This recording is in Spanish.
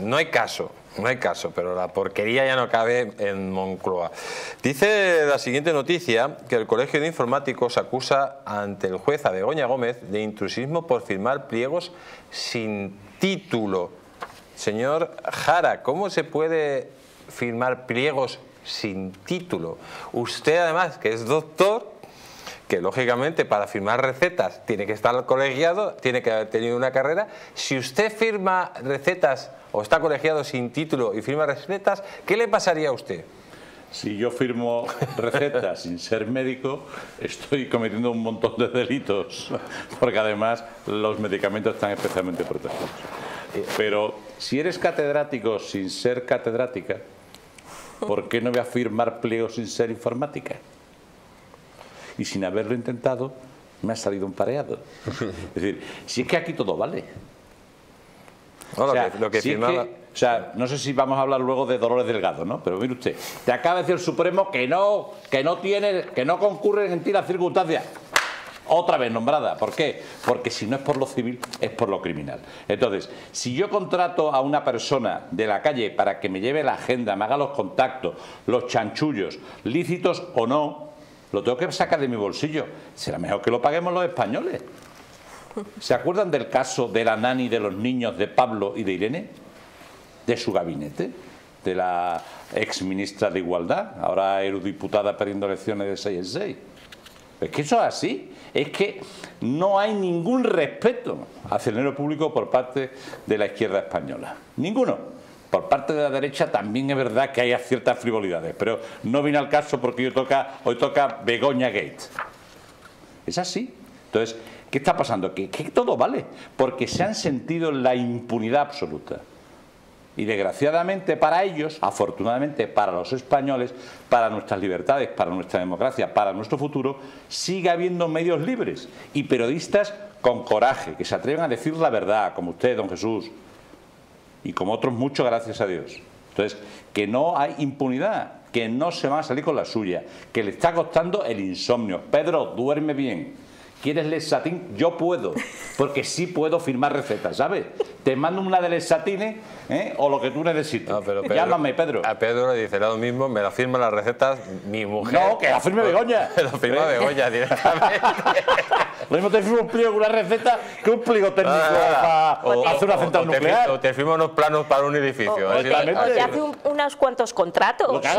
no hay caso, no hay caso, pero la porquería ya no cabe en Moncloa. Dice la siguiente noticia que el Colegio de Informáticos acusa ante el juez a Begoña Gómez de intrusismo por firmar pliegos sin título. Señor Jara, ¿cómo se puede firmar pliegos sin título? Usted además, que es doctor, que lógicamente para firmar recetas tiene que estar colegiado, tiene que haber tenido una carrera. Si usted firma recetas o está colegiado sin título y firma recetas, ¿qué le pasaría a usted? Si yo firmo recetas sin ser médico, estoy cometiendo un montón de delitos, porque además los medicamentos están especialmente protegidos. Pero si eres catedrático sin ser catedrática, ¿por qué no voy a firmar pliegos sin ser informática? Y sin haberlo intentado me ha salido un pareado. Es decir, si es que aquí todo vale. No, lo que, lo que si es que- o sea, no sé si vamos a hablar luego de Dolores Delgado, ¿no? Pero mire usted, te acaba de decir el Supremo que no, que no tiene, que no concurren en ti las circunstancias. Otra vez nombrada. ¿Por qué? Porque si no es por lo civil, es por lo criminal. Entonces, si yo contrato a una persona de la calle para que me lleve la agenda, me haga los contactos, los chanchullos, lícitos o no, lo tengo que sacar de mi bolsillo. Será mejor que lo paguemos los españoles. ¿Se acuerdan del caso de la nani de los niños de Pablo y de Irene? De su gabinete, de la ex ministra de Igualdad, ahora eurodiputada perdiendo elecciones de 6 en 6. Es que eso es así. Es que no hay ningún respeto hacia el dinero público por parte de la izquierda española. Ninguno. Por parte de la derecha también es verdad que hay ciertas frivolidades, pero no viene al caso porque hoy toca, hoy toca Begoña Gate. Es así. Entonces, ¿qué está pasando? Que, todo vale, porque se han sentido en la impunidad absoluta. Y desgraciadamente para ellos, afortunadamente para los españoles, para nuestras libertades, para nuestra democracia, para nuestro futuro, sigue habiendo medios libres y periodistas con coraje, que se atreven a decir la verdad, como usted, don Jesús, y como otros muchos, gracias a Dios. Entonces, que no hay impunidad, que no se van a salir con la suya, que le está costando el insomnio. Pedro, duerme bien. ¿Quieres Lesatín? Yo puedo, porque sí puedo firmar recetas, ¿sabes? Te mando una de Lesatines ¿eh? o lo que tú necesites. No, pero Pedro- Llámame, Pedro. A Pedro le dice lo mismo, me la firma las recetas mi mujer. No, que la firme Begoña. Me la firma Begoña directamente. Lo mismo te firmo un pliego con una receta que un pliego técnico Ah, para o- hacer una central o te, nuclear. o te firmo unos planos para un edificio. O, o Así- te, o te Exactamente. hace un- unos cuantos contratos. Lo que haga